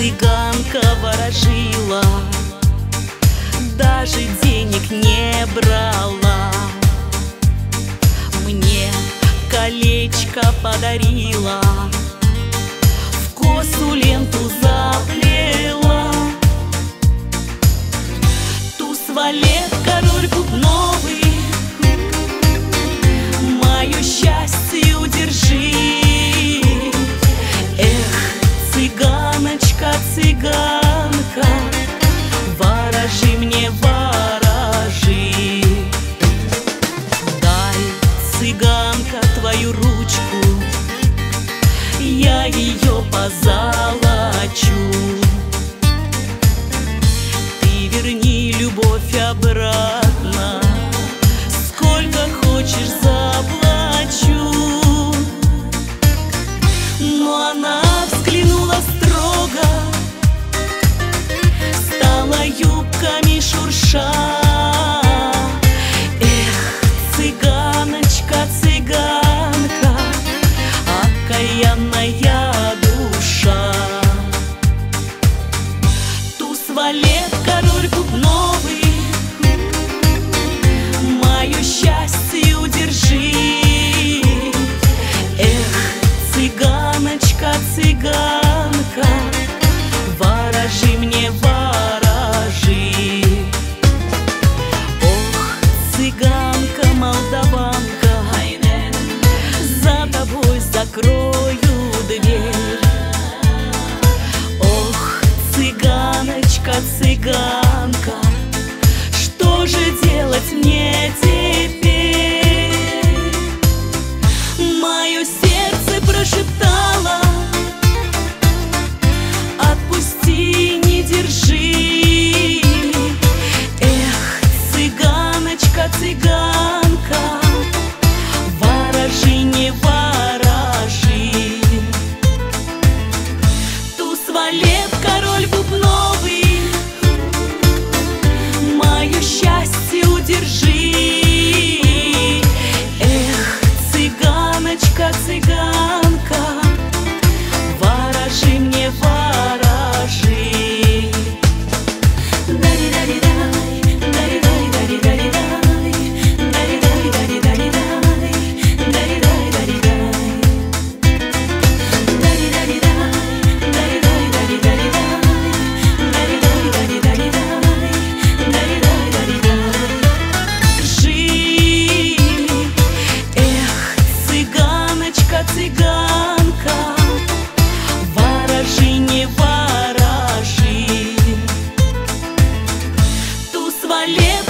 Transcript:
цыганка ворожила Даже денег не брала. девушка подарила. В косу ленту заплела. твою ручку. Я ее позолочу. Ты верни любовь обратно. Сколько хочешь заплачу. Но она взглянула строго. Стала юбками шуршать мне теперь? Мое сердце прошептало Олег.